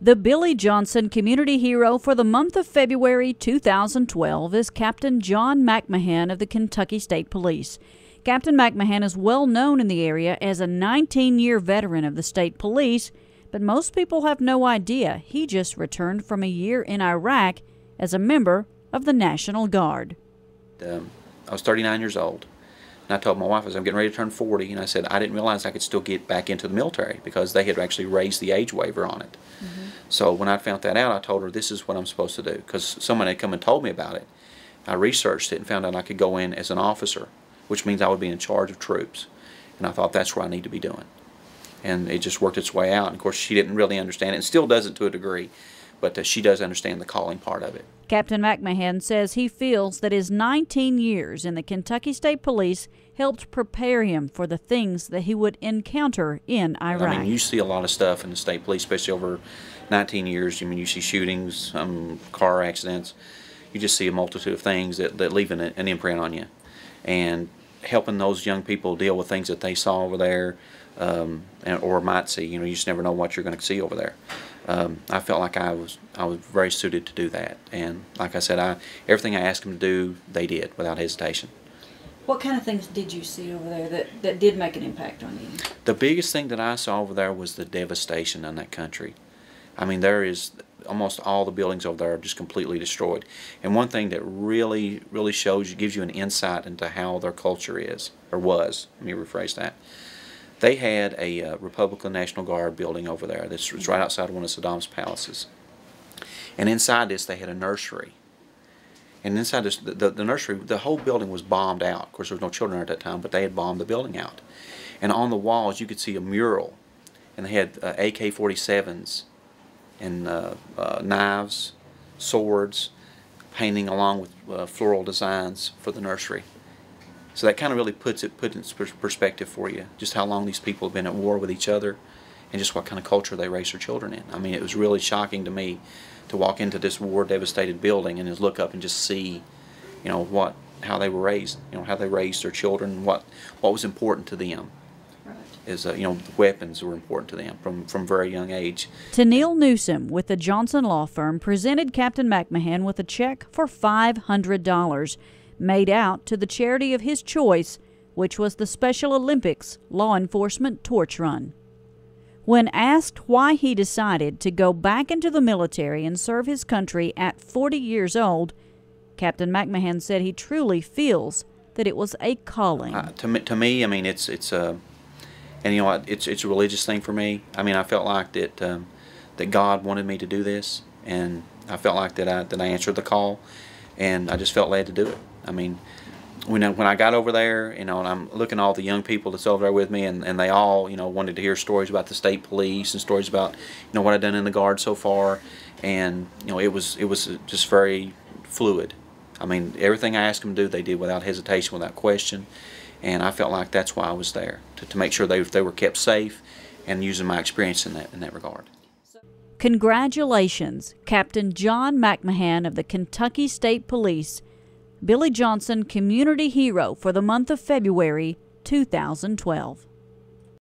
The Billy Johnson Community Hero for the month of February 2012 is Captain John McMahan of the Kentucky State Police. Captain McMahan is well known in the area as a 19 year veteran of the state police, but most people have no idea he just returned from a year in Iraq as a member of the National Guard. Um, I was 39 years old. And I told my wife, I was, I'm getting ready to turn 40, and I said I didn't realize I could still get back into the military because they had actually raised the age waiver on it. Mm-hmm. So when I found that out, I told her this is what I'm supposed to do because someone had come and told me about it. I researched it and found out I could go in as an officer, which means I would be in charge of troops. And I thought that's what I need to be doing. And it just worked its way out. And of course, she didn't really understand it and still doesn't to a degree but uh, she does understand the calling part of it. Captain McMahan says he feels that his 19 years in the Kentucky State Police helped prepare him for the things that he would encounter in Iraq. I mean, you see a lot of stuff in the state police, especially over 19 years. I mean, you see shootings, um, car accidents. You just see a multitude of things that, that leave an, an imprint on you. And helping those young people deal with things that they saw over there um, or might see. You know, you just never know what you're going to see over there. Um, I felt like I was I was very suited to do that, and like I said, I everything I asked them to do, they did without hesitation. What kind of things did you see over there that, that did make an impact on you? The biggest thing that I saw over there was the devastation in that country. I mean, there is almost all the buildings over there are just completely destroyed. And one thing that really, really shows you, gives you an insight into how their culture is, or was, let me rephrase that. They had a uh, Republican National Guard building over there. This was right outside one of Saddam's palaces. And inside this, they had a nursery. And inside this, the, the, the nursery, the whole building was bombed out. Of course, there was no children at that time, but they had bombed the building out. And on the walls, you could see a mural. And they had uh, AK-47s and uh, uh, knives, swords, painting along with uh, floral designs for the nursery. So that kind of really puts it put in perspective for you, just how long these people have been at war with each other, and just what kind of culture they raise their children in. I mean, it was really shocking to me to walk into this war-devastated building and just look up and just see, you know, what how they were raised, you know, how they raised their children, what what was important to them. Is uh, you know weapons were important to them from from very young age. Tennille Newsom with the Johnson Law Firm presented Captain McMahan with a check for five hundred dollars made out to the charity of his choice, which was the Special Olympics Law Enforcement Torch Run. When asked why he decided to go back into the military and serve his country at 40 years old, Captain McMahan said he truly feels that it was a calling. Uh, to, me, to me, I mean, it's it's a, uh, and you know, it's it's a religious thing for me. I mean, I felt like that um, that God wanted me to do this, and I felt like that I that I answered the call, and I just felt led to do it. I mean, when I, when I got over there, you know, and I'm looking at all the young people that's over there with me, and, and they all, you know, wanted to hear stories about the state police and stories about, you know, what I've done in the guard so far, and you know, it was it was just very fluid. I mean, everything I asked them to do, they did without hesitation, without question, and I felt like that's why I was there to, to make sure they they were kept safe, and using my experience in that in that regard. Congratulations, Captain John McMahan of the Kentucky State Police Billy Johnson Community Hero for the month of February 2012.